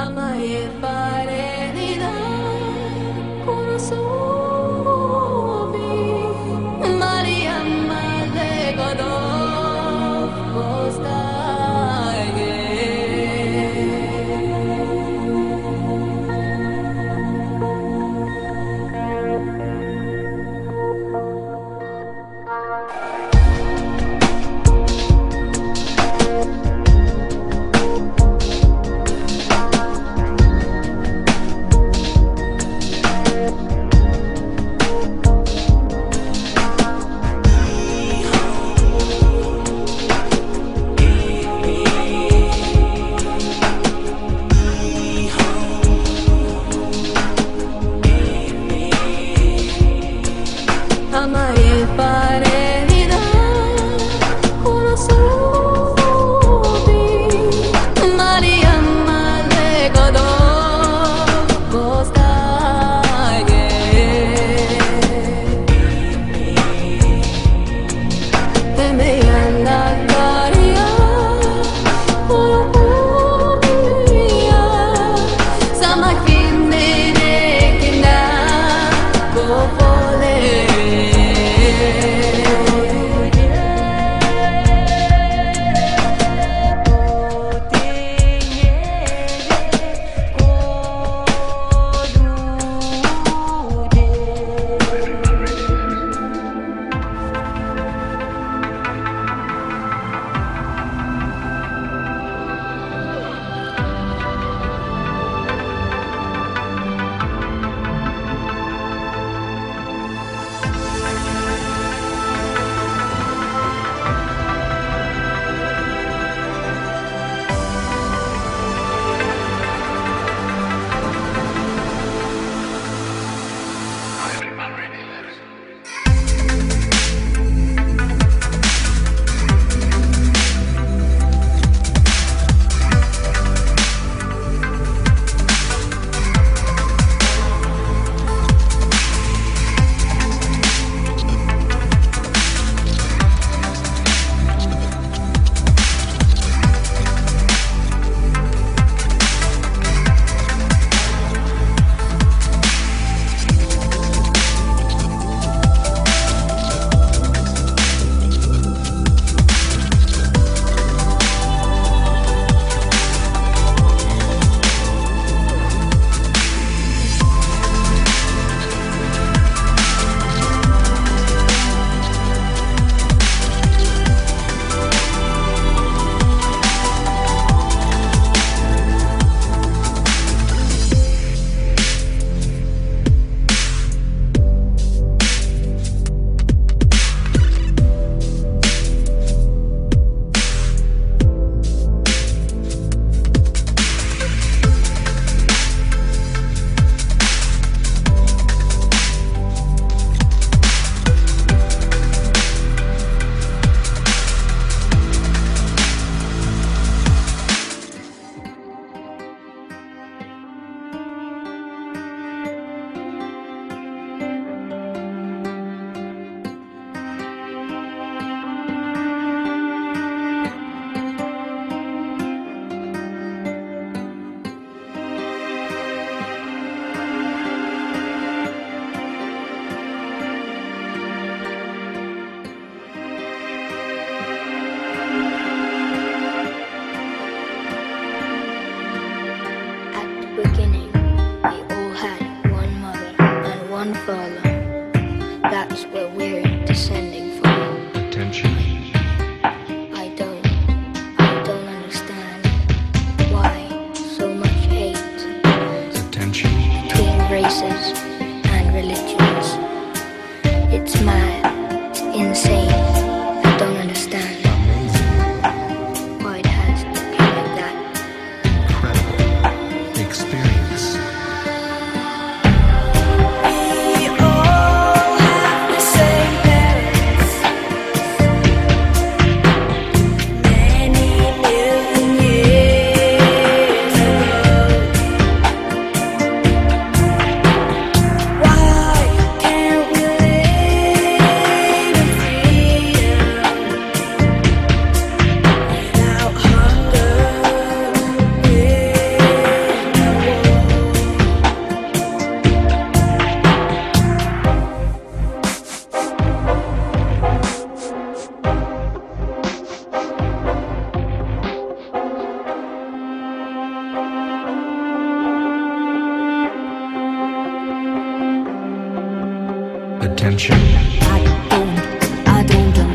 a mayor paredidad, corazón. We attention. I don't, I don't.